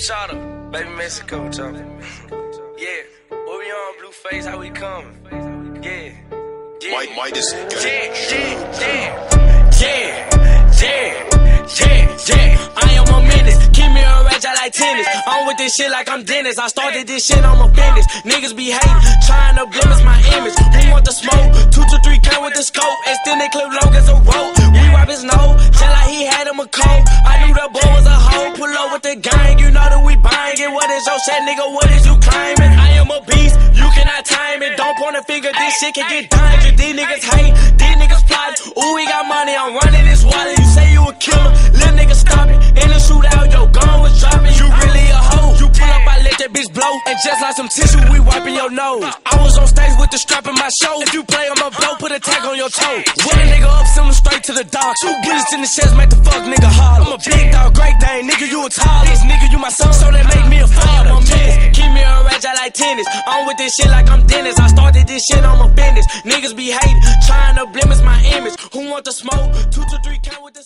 In that league. Top shotter. Baby Mexico, top. Yeah. What we on, Blueface? How we coming? Yeah. Yeah. Mike, Mike is Yeah, yeah, yeah. Yeah, yeah, yeah, yeah. I am a menace. Keep me a rage, I like tennis. I'm with this shit like I'm Dennis. I started this shit, I'm business. Niggas be hating, trying to blemish my image. Who want the smoke? Two to three count with the scope. Extended clip long as a rope. We wipe his nose, just like he had him a cold. I knew the boy was a hoe. Pull up it. What is your set, nigga? What is you claiming? I am a beast, you cannot time it. Don't point a finger, this shit can get dangerous. These niggas hate, these niggas plot. Ooh, we got money, I'm running this wallet. You say you a killer, little nigga stop it. In the shootout, your gun was dropping. You really a hoe. You pull up, I let that bitch blow. And just like some tissue, we wiping your nose. I was on stage with the strap in my show. If you play, I'ma blow, put a tag on your toe. Run a nigga up, send straight to the dock. Two bullets in the chest, make the fuck nigga holler. I'm a big dog, great dane, nigga, you a tallest. Nigga, you my son, like tennis. I'm with this shit like I'm Dennis. I started this shit, I'm a business. Niggas be hating, trying to blemish my image. Who want the smoke? Two to three count with the